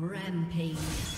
Rampage.